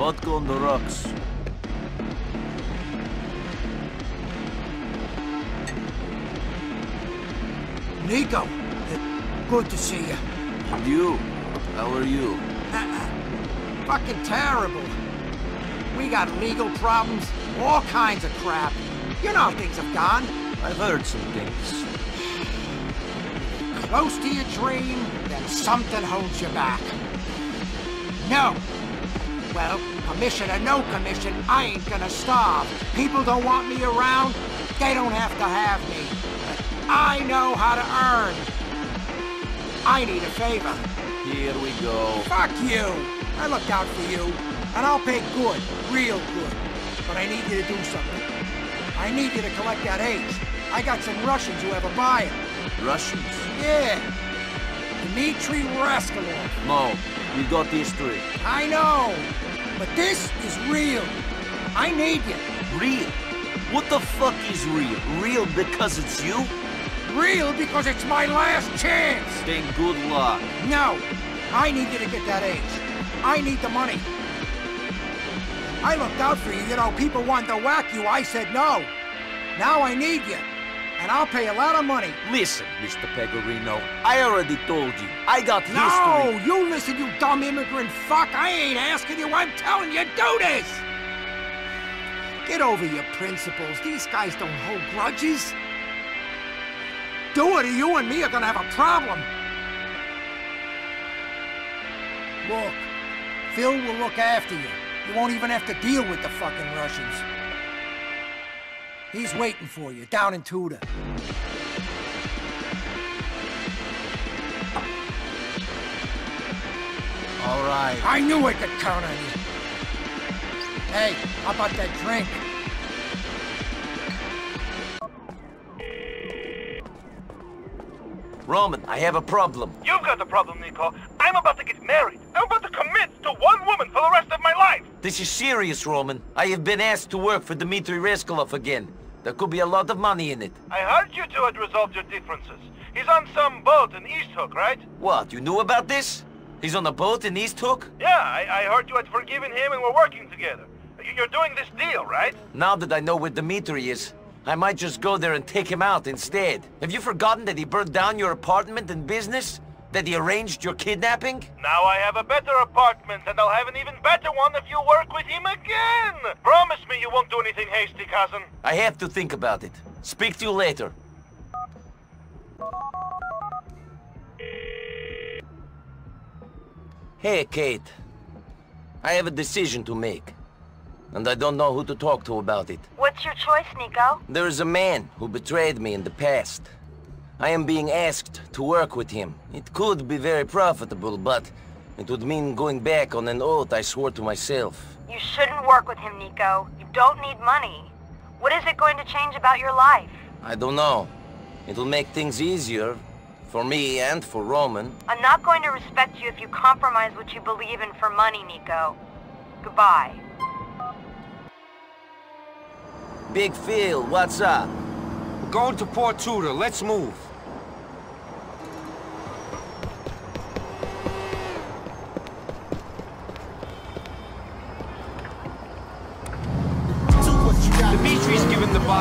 Vodka on the rocks. Niko, uh, good to see you. And you? How are you? Fucking terrible. We got legal problems, all kinds of crap. You know how things have gone. I've heard some things. Close to your dream, then something holds you back. No. Well, commission or no commission, I ain't gonna starve. People don't want me around, they don't have to have me. But I know how to earn. I need a favor. Here we go. Fuck you! I looked out for you, and I'll pay good, real good. But I need you to do something. I need you to collect that H. I got some Russians who have a buyer. Russians? Yeah. Dimitri Rascalov. No, you got history. I know. But this is real. I need you. Real? What the fuck is real? Real because it's you? Real because it's my last chance. Then good luck. No. I need you to get that age. I need the money. I looked out for you. You know, people wanted to whack you. I said no. Now I need you. And I'll pay a lot of money. Listen, Mr. Pegorino, I already told you. I got No, history. you listen, you dumb immigrant fuck. I ain't asking you. I'm telling you, do this. Get over your principles. These guys don't hold grudges. Do it or you and me are gonna have a problem. Look, Phil will look after you. You won't even have to deal with the fucking Russians. He's waiting for you down in Tudor. All right. I knew I could count on you. Hey, how about that drink? Roman, I have a problem. You've got a problem, Niko. I'm about to get married. I'm about to commit to one woman for the rest of my life. This is serious, Roman. I have been asked to work for Dimitri Rascalov again. There could be a lot of money in it. I heard you two had resolved your differences. He's on some boat in East Hook, right? What, you knew about this? He's on a boat in East Hook? Yeah, I, I heard you had forgiven him and we're working together. You- You're doing this deal, right? Now that I know where Dimitri is, I might just go there and take him out instead. Have you forgotten that he burned down your apartment and business? That he arranged your kidnapping? Now I have a better apartment and I'll have an even better one if you work with him again. Promise me you won't do anything hasty, cousin. I have to think about it. Speak to you later. Hey, Kate. I have a decision to make. And I don't know who to talk to about it. What's your choice, Niko? There is a man who betrayed me in the past. I am being asked to work with him. It could be very profitable, but it would mean going back on an oath I swore to myself. You shouldn't work with him, Niko. You don't need money. What is it going to change about your life? I don't know. It'll make things easier for me and for Roman. I'm not going to respect you if you compromise what you believe in for money, Niko. Goodbye. Big Phil, what's up? We're going to Port Tudor. Let's move.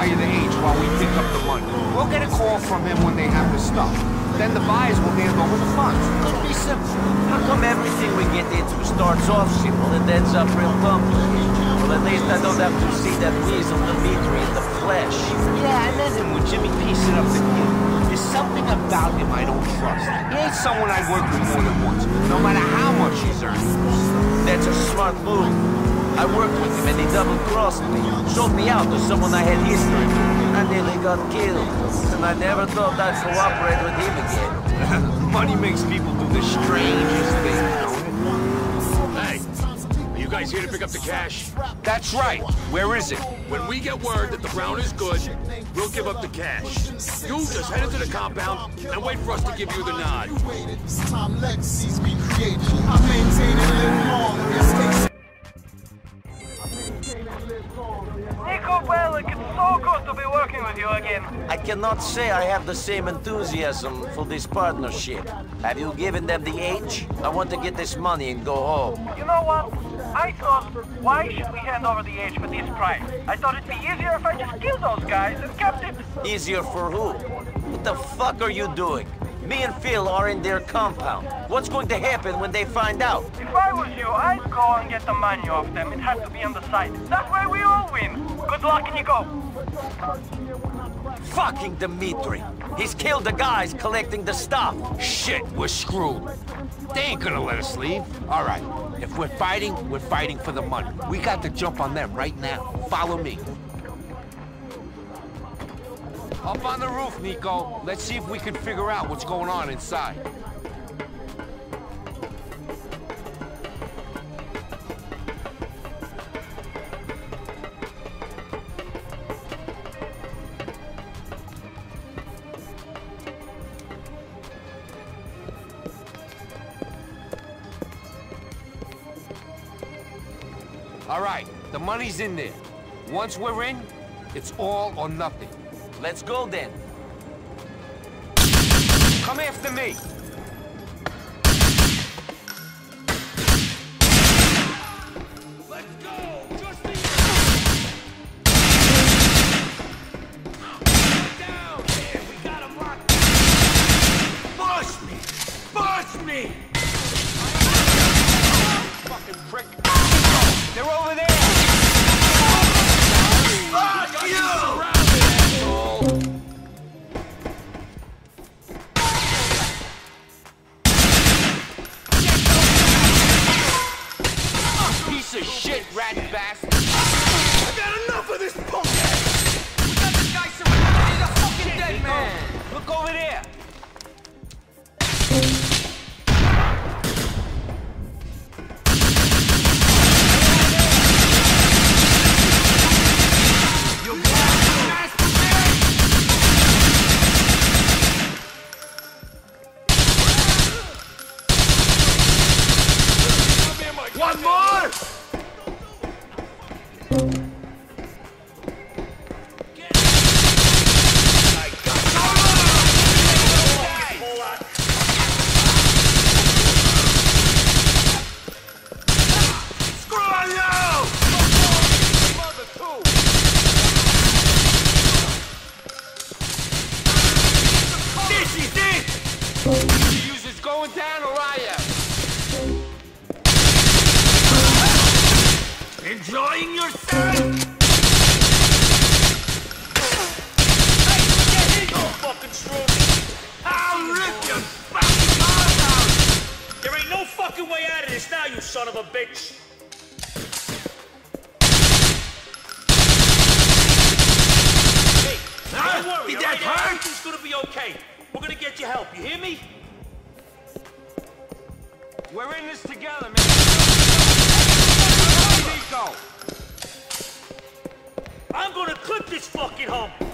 The while we pick up the money. We'll get a call from him when they have the stuff. Then the buyers will hand over the funds. Could be simple. How come everything we get into starts off simple and ends up real complicated? Well, at least I don't have to see that weasel Dimitri in the flesh. Yeah, I met him when Jimmy piecing up the kid. There's something about him I don't trust. He ain't someone I work with more than once, no matter how much he's earning. That's a smart move. I worked with him and he double-crossed me. Sold me out to someone I had history with. I nearly got killed. And I never thought I'd cooperate with him again. Money makes people do the strangest things, don't? Hey, are you guys here to pick up the cash? That's right. Where is it? When we get word that the brown is good, we'll give up the cash. You just head into the compound and wait for us to give you the nod. Niko Bellic, it's so good to be working with you again. I cannot say I have the same enthusiasm for this partnership. Have you given them the H? I want to get this money and go home. You know what? I thought, why should we hand over the H for this price? I thought it'd be easier if I just killed those guys and kept it. Easier for who? What the fuck are you doing? Me and Phil are in their compound. What's going to happen when they find out? If I was you, I'd go and get the money off them. It has to be on the site. That way we all win. Good luck and you go. Fucking Dimitri! He's killed the guys collecting the stuff! Shit, we're screwed. They ain't gonna let us leave. All right, if we're fighting, we're fighting for the money. We got to jump on them right now. Follow me. Up on the roof, Niko. Let's see if we can figure out what's going on inside. All right, the money's in there. Once we're in, it's all or nothing. Let's go then. Come after me. Help, you hear me? We're in this together, man. I'm gonna clip this fucking hump!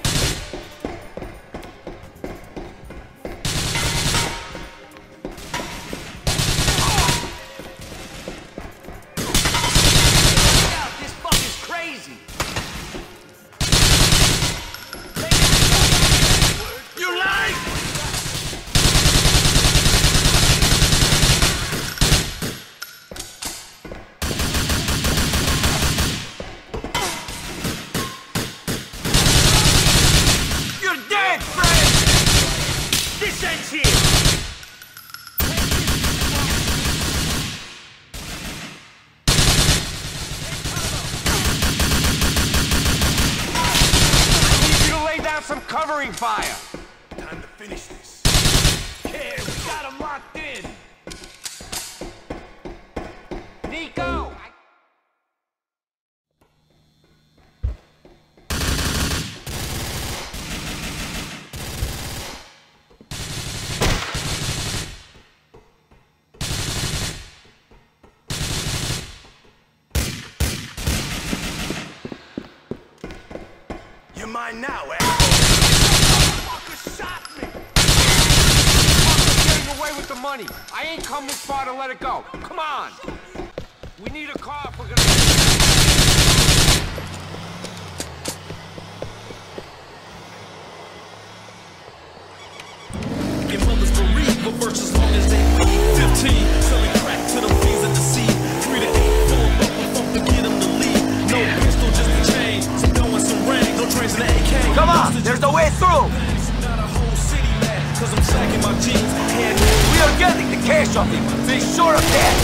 your mind now, eh? Shot me! Getting away with the money. I ain't come this far to let it go. Come on! We need a car if we're gonna... But first as long as they 15. Trains in the AK. Come on, there's no way through. Not a whole city mad, cause I'm sagging my jeans. Hand We are getting the cash off him. Be sure of that.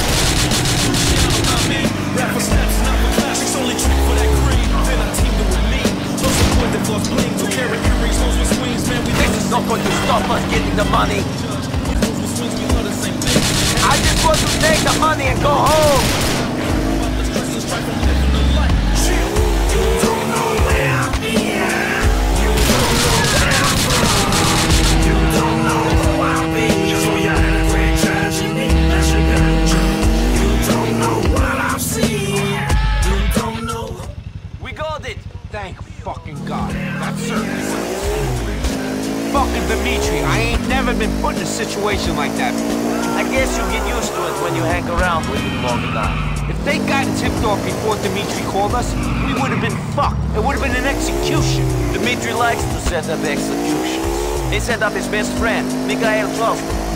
I'm in. Rap for snaps, not for classics. Only trick for that creed. Then I teamed it with me. Those are boys that floss bling. Don't carry earrings, those with swings. Man, we This is not going to stop us getting the money. Those with swings, we love the same thing. I just want to take the money and go home.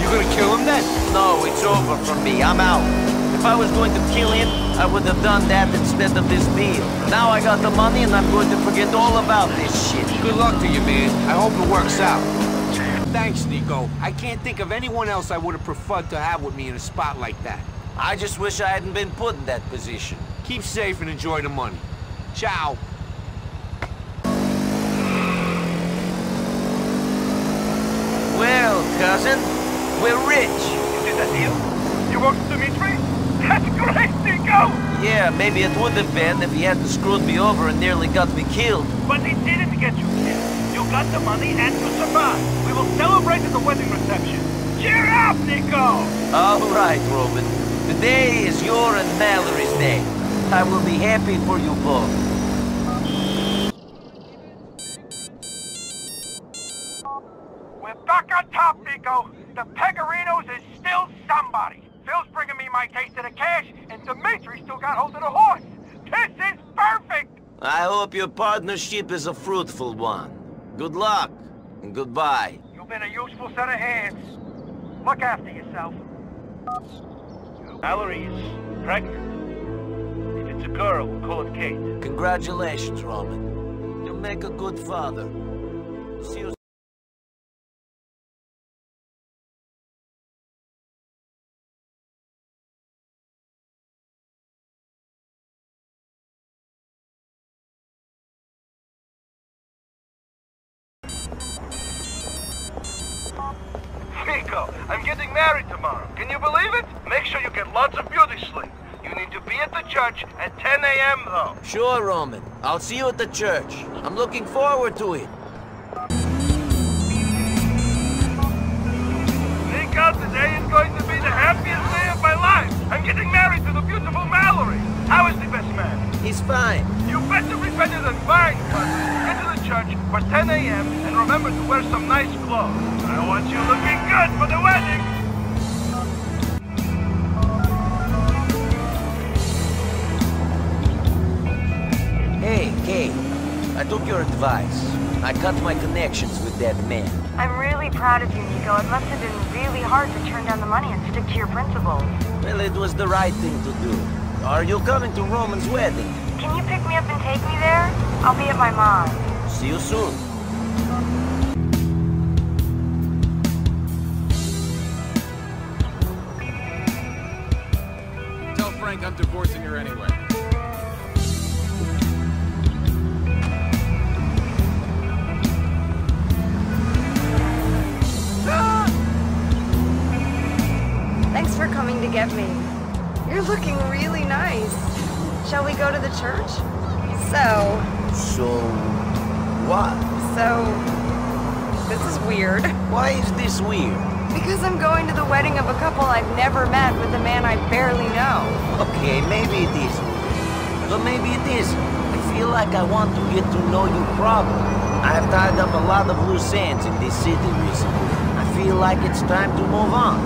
You gonna kill him then? No, it's over for me. I'm out. If I was going to kill him, I would have done that instead of this deal. Now I got the money and I'm going to forget all about this shit. Good luck to you, man. I hope it works out. Thanks, Niko. I can't think of anyone else I would have preferred to have with me in a spot like that. I just wish I hadn't been put in that position. Keep safe and enjoy the money. Ciao. Well, cousin, we're rich. Is that deal? You work with Dimitri? That's great, Niko! Yeah, maybe it would have been if he hadn't screwed me over and nearly got me killed. But he didn't get you killed. You got the money and you survived. We will celebrate at the wedding reception. Cheer up, Niko! All right, Roman. Today is your and Mallory's day. I will be happy for you both. Back on top, Niko. The Pegorinos is still somebody. Phil's bringing me my taste of the cash, and Dimitri still got hold of the horse. This is perfect! I hope your partnership is a fruitful one. Good luck, and goodbye. You've been a useful set of hands. Look after yourself. Mallory is pregnant. If it's a girl, we'll call it Kate. Congratulations, Roman. You'll make a good father. See you though. Sure, Roman. I'll see you at the church. I'm looking forward to it. Niko, today is going to be the happiest day of my life. I'm getting married to the beautiful Mallory. How is the best man? He's fine. You better be better than fine, cousin. Get to the church for 10 a.m. and remember to wear some nice clothes. I want you looking good for the wedding. Hey, Kate. I took your advice. I cut my connections with that man. I'm really proud of you, Niko. It must have been really hard to turn down the money and stick to your principles. Well, it was the right thing to do. Are you coming to Roman's wedding? Can you pick me up and take me there? I'll be at my mom's. See you soon. Tell Frank I'm divorcing her anyway. Shall we go to the church? So, So, what? so, this is weird. Why is this weird? Because I'm going to the wedding of a couple I've never met with a man I barely know. Okay, maybe it is. But maybe it isn't. I feel like I want to get to know you properly. I have tied up a lot of loose ends in this city recently. I feel like it's time to move on.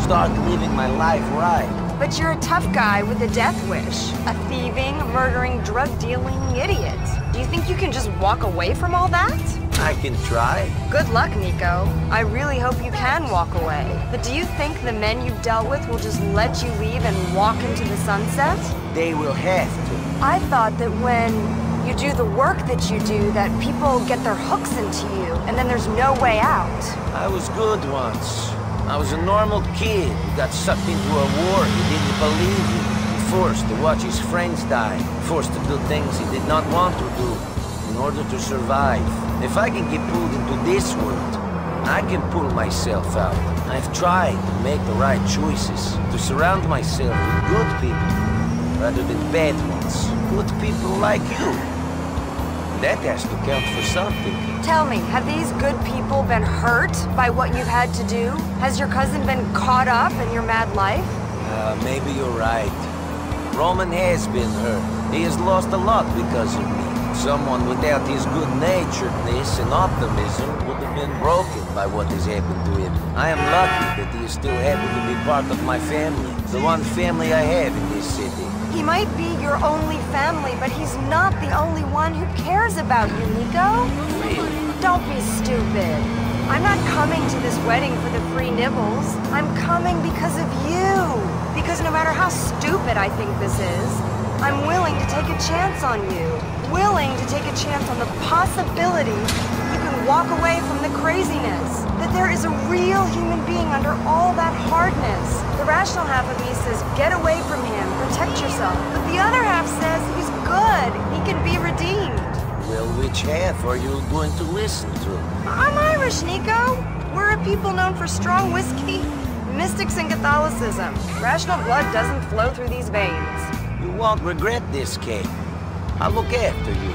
Start living my life right. But you're a tough guy with a death wish. A thieving, murdering, drug-dealing idiot. Do you think you can just walk away from all that? I can try. Good luck, Niko. I really hope you can walk away. But do you think the men you've dealt with will just let you leave and walk into the sunset? They will have to. I thought that when you do the work that you do, that people get their hooks into you, and then there's no way out. I was good once. I was a normal kid who got sucked into a war he didn't believe in. Forced to watch his friends die. Forced to do things he did not want to do in order to survive. If I can get pulled into this world, I can pull myself out. I've tried to make the right choices, to surround myself with good people, rather than bad ones. Good people like you. That has to count for something. Tell me, have these good people been hurt by what you've had to do? Has your cousin been caught up in your mad life? Uh, maybe you're right. Roman has been hurt. He has lost a lot because of me. Someone without his good-naturedness and optimism would have been broken by what has happened to him. I am lucky that he is still happy to be part of my family. The one family I have in this city. He might be your only family, but he's not the only one who cares about you, Niko. Don't be stupid. I'm not coming to this wedding for the free nibbles. I'm coming because of you. Because no matter how stupid I think this is, I'm willing to take a chance on you. Willing to take a chance on the possibility walk away from the craziness. That there is a real human being under all that hardness. The rational half of me says, get away from him, protect yourself. But the other half says, he's good, he can be redeemed. Well, which half are you going to listen to? I'm Irish, Niko. We're a people known for strong whiskey, mystics, and Catholicism. Rational blood doesn't flow through these veins. You won't regret this, Kate. I'll look after you.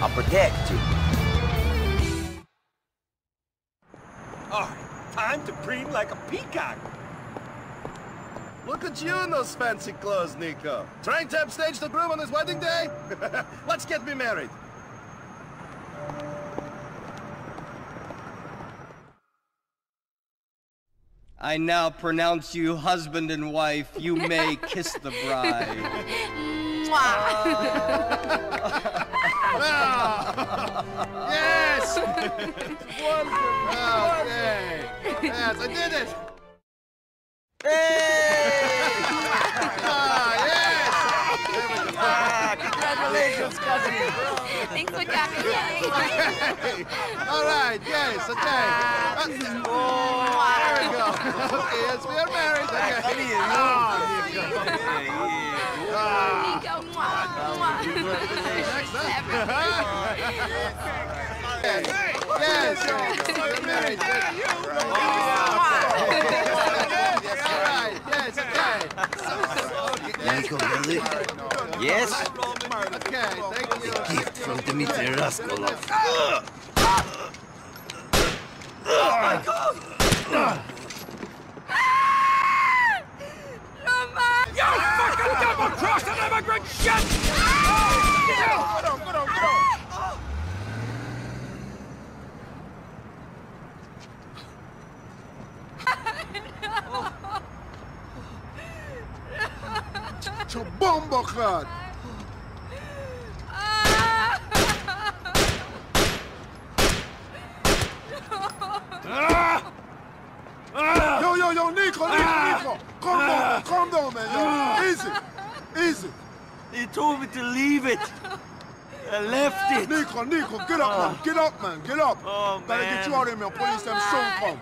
I'll protect you. To preen like a peacock. Look at you in those fancy clothes, Niko. Trying to upstage the groom on his wedding day? Let's get me married. I now pronounce you husband and wife. You may kiss the bride. yes! Wonderful! Okay. Yes, I did it! ah, yes! Ah, congratulations, cousin! Thanks for coming. All right, yes, okay. Uh, oh, there we go. Okay, yes, we are married. Okay. Oh, Niko. Ah. Niko, mwah, mwah. Yes, yes, we're married. All right, yes, okay. Niko, Bellic. Yes? Okay, thank you. Gift from Dimitri Rascalov. Oh my God! You fucking double-crossing immigrant shit! Get on, get on, get on! Bomboklad! Ah! Yo, yo, yo, Niko, Niko, ah! Niko! Calm down, ah! calm down, man. Yo, easy, easy. He told me to leave it. I left it. Niko, Niko, get up, man. Get up, man. Get up. Oh, Gotta get you out of here. Police them soon come.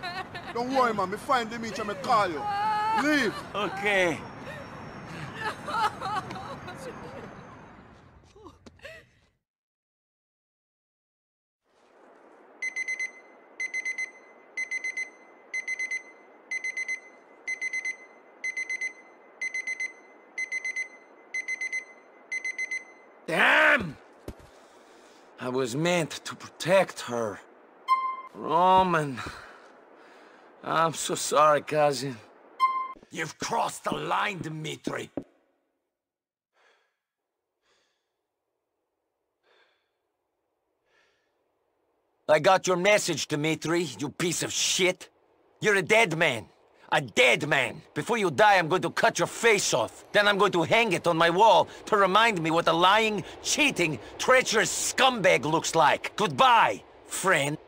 Don't worry, man. Me find them each and me call you. Leave. Okay. Damn! I was meant to protect her. Roman. I'm so sorry, cousin. You've crossed the line, Dimitri. I got your message, Dimitri, you piece of shit. You're a dead man. A dead man. Before you die, I'm going to cut your face off. Then I'm going to hang it on my wall to remind me what a lying, cheating, treacherous scumbag looks like. Goodbye, friend.